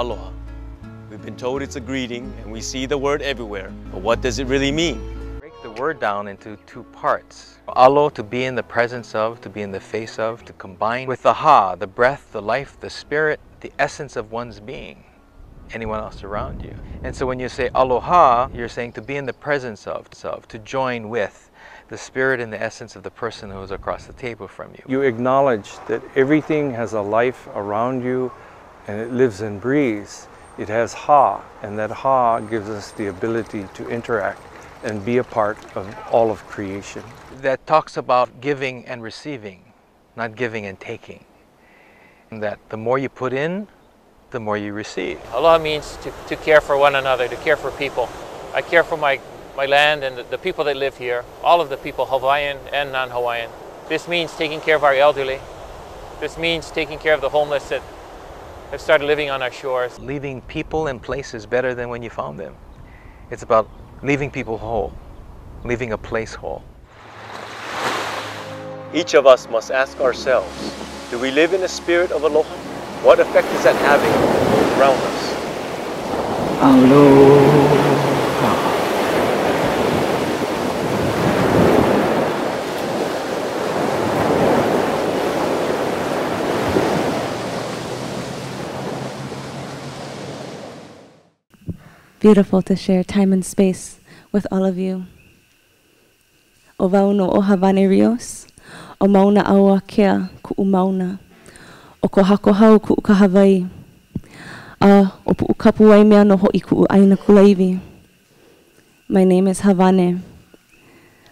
Aloha. We've been told it's a greeting and we see the word everywhere, but what does it really mean? Break the word down into two parts. Alo, to be in the presence of, to be in the face of, to combine with the ha, the breath, the life, the spirit, the essence of one's being, anyone else around you. And so when you say aloha, you're saying to be in the presence of, of to join with the spirit and the essence of the person who is across the table from you. You acknowledge that everything has a life around you and it lives and breathes. It has ha, and that ha gives us the ability to interact and be a part of all of creation. That talks about giving and receiving, not giving and taking. And that the more you put in, the more you receive. Aloha means to, to care for one another, to care for people. I care for my, my land and the, the people that live here, all of the people, Hawaiian and non-Hawaiian. This means taking care of our elderly. This means taking care of the homeless that have started living on our shores. Leaving people and places better than when you found them. It's about leaving people whole, leaving a place whole. Each of us must ask ourselves, do we live in a spirit of aloha? What effect is that having around us? Aloha. Beautiful to share time and space with all of you. O wau no o Hawane Rios, o mauna aua kea ku mauna, o ko hako hau ku ka Hawaii, a o pu u kapu ai mea no hoi ku aina kulaivi. My name is Havane.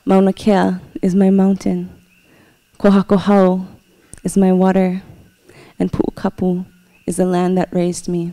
Mauna Kea is my mountain. Ko hako hau is my water, and pu u kapu is the land that raised me.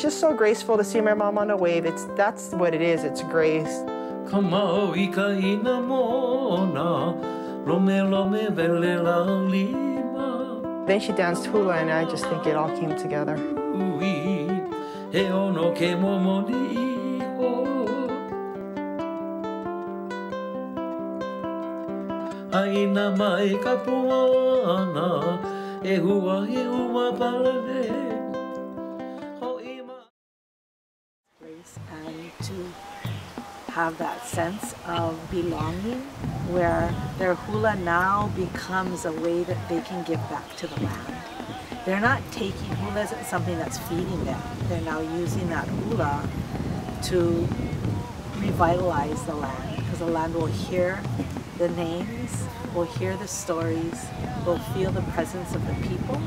It's just so graceful to see my mom on a wave. It's that's what it is. It's grace. Kamau i ka ina mona, lome lome vele la lima. Then she danced hula, and I just think it all came together. Ui, he ono oh, ke momoni iho. Aina mai ka puana, e hua i uma parane. Have that sense of belonging where their hula now becomes a way that they can give back to the land. They're not taking hula as something that's feeding them. They're now using that hula to revitalize the land because the land will hear the names, will hear the stories, will feel the presence of the people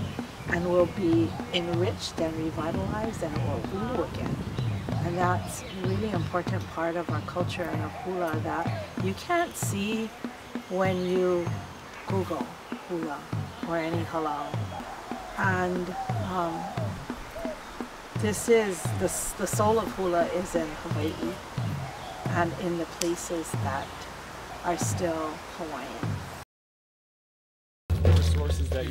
and will be enriched and revitalized and it will hulu again. And that's a really important part of our culture and of hula that you can't see when you Google hula or any halal. And um, this is, the, the soul of hula is in Hawaii and in the places that are still Hawaiian.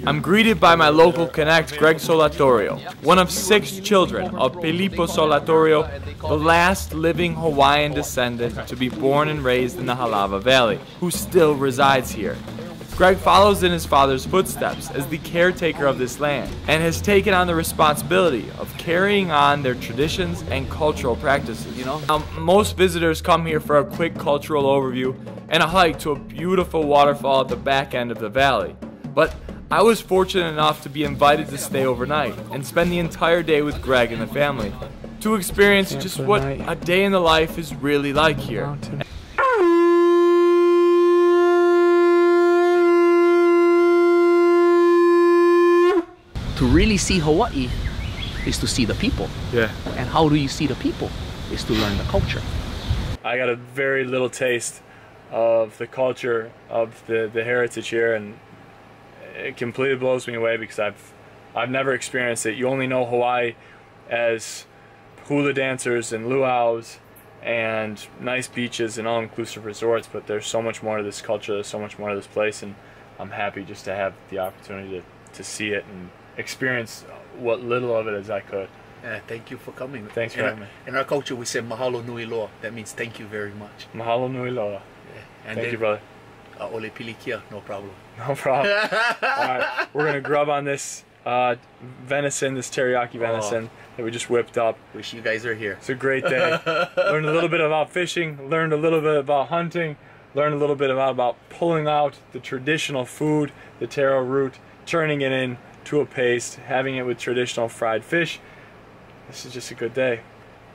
I'm greeted by my local connect, Greg Solatorio, one of six children of Filipo Solatorio, the last living Hawaiian descendant to be born and raised in the Halawa Valley, who still resides here. Greg follows in his father's footsteps as the caretaker of this land and has taken on the responsibility of carrying on their traditions and cultural practices. You know, now, most visitors come here for a quick cultural overview and a hike to a beautiful waterfall at the back end of the valley. But I was fortunate enough to be invited to stay overnight and spend the entire day with Greg and the family to experience just what a day in the life is really like here. To really see Hawaii is to see the people. Yeah. And how do you see the people? Is to learn the culture. I got a very little taste of the culture of the, the heritage here and it completely blows me away because I've I've never experienced it. You only know Hawaii as hula dancers and luau's and nice beaches and all-inclusive resorts, but there's so much more to this culture, there's so much more to this place, and I'm happy just to have the opportunity to, to see it and experience what little of it as I could. Uh, thank you for coming. Thanks for in, having our, me. in our culture, we say mahalo nui loa. That means thank you very much. Mahalo nui loa. And Thank then, you, brother. Uh, ole pilikia, no problem. No problem. All right, we're gonna grub on this uh, venison, this teriyaki venison that we just whipped up. Wish you guys are here. It's a great day. learned a little bit about fishing, learned a little bit about hunting, learned a little bit about, about pulling out the traditional food, the taro root, turning it in to a paste, having it with traditional fried fish. This is just a good day.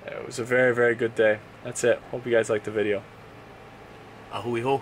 It was a very, very good day. That's it. Hope you guys liked the video. Ahui ho.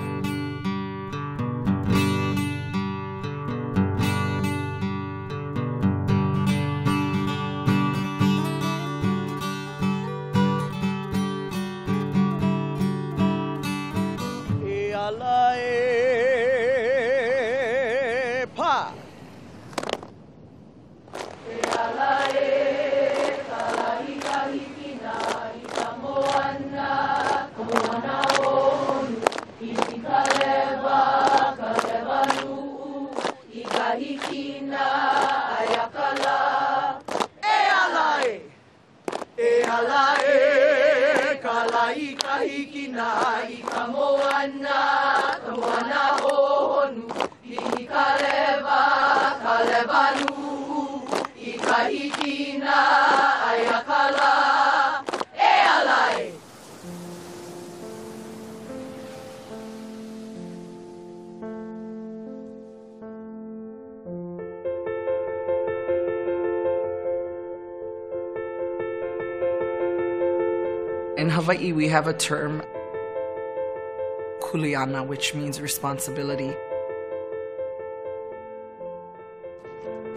I ka hikina ai a kala. Ala e. In Hawaii, we have a term, kuleana, which means responsibility.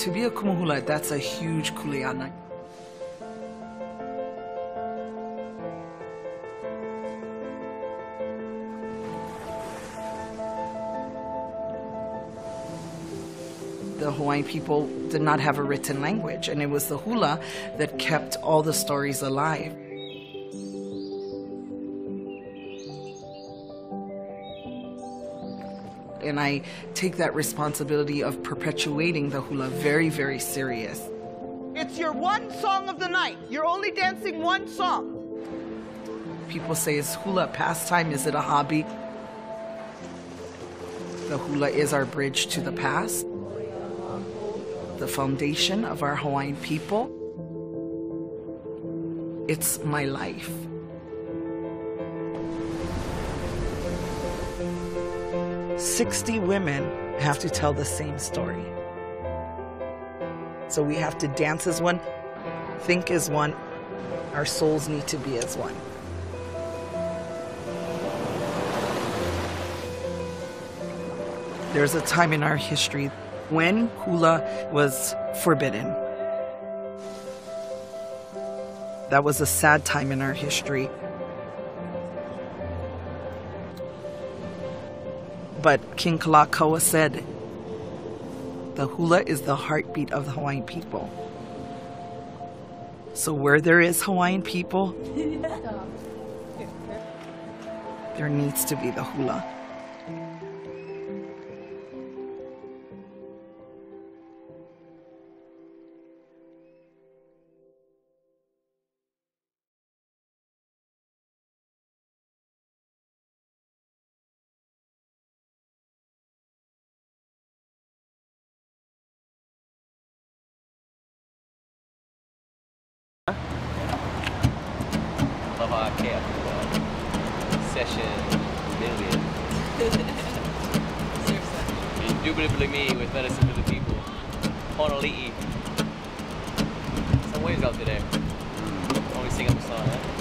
To be a kumuhula, that's a huge kuleana. The Hawaiian people did not have a written language, and it was the hula that kept all the stories alive. And I take that responsibility of perpetuating the hula very, very serious. It's your one song of the night. You're only dancing one song. People say, is hula a pastime? Is it a hobby? The hula is our bridge to the past, the foundation of our Hawaiian people. It's my life. Sixty women have to tell the same story. So we have to dance as one, think as one, our souls need to be as one. There's a time in our history when hula was forbidden. That was a sad time in our history. But King Kalakaua said, the hula is the heartbeat of the Hawaiian people. So where there is Hawaiian people, there needs to be the hula. Aloha Kea Session million. Indubitably me with medicine for the people. Honoli'i. Some waves out today. Only sing up the song, eh?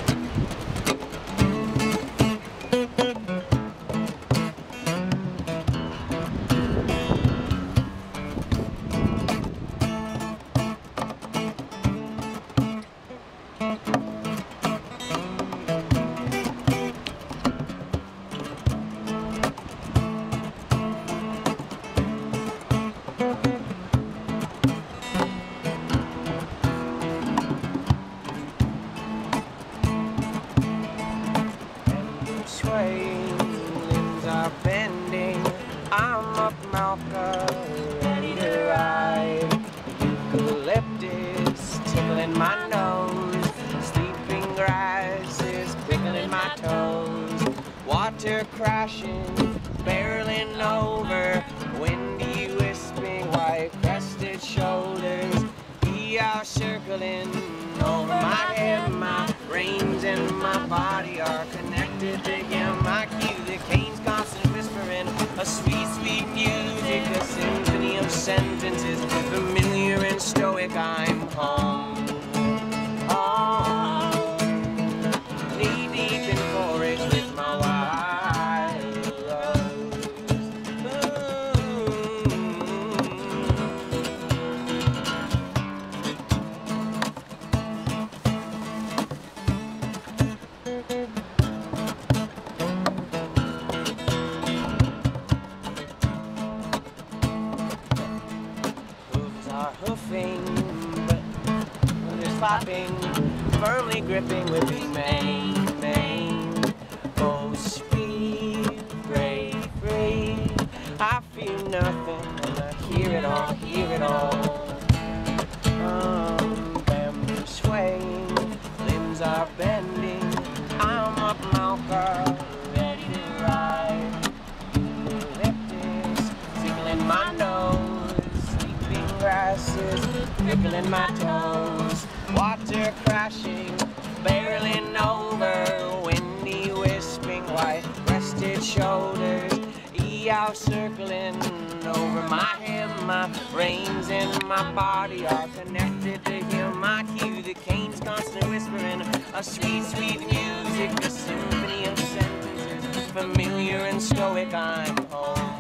Water crashing, barreling over, windy wisping, white crested shoulders. ER circling over my head, my brains and my body are connected to him. I cue the cane's constant whispering, a sweet, sweet music, a symphony of sentences, familiar and stoic. I'm home. I feel nothing, and I hear it all, hear it all. Um, bamboo swaying, limbs are bending. I'm up Malca, ready to ride. Eucalyptus, tickling my nose, sleeping grasses, prickling my toes. Water crashing, ER circling over my head, my brains and my body are connected to him. I cue the cane's constant whispering, a sweet, sweet music, a symphony of sentences, familiar and stoic. I'm home,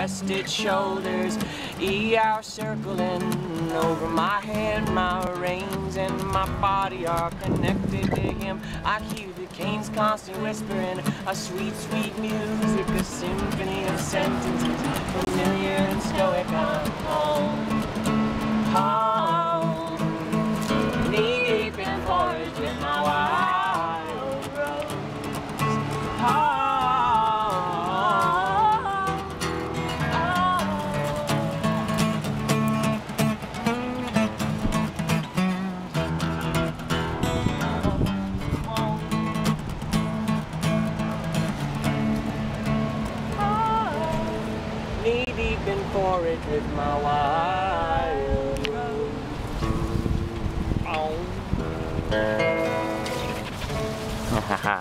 white crested shoulders. ER circling over my head, my reins and my body are connected to him. I hear the cane's constant whispering, a sweet, sweet music, a symphony of sentences, for it with my life. Oh.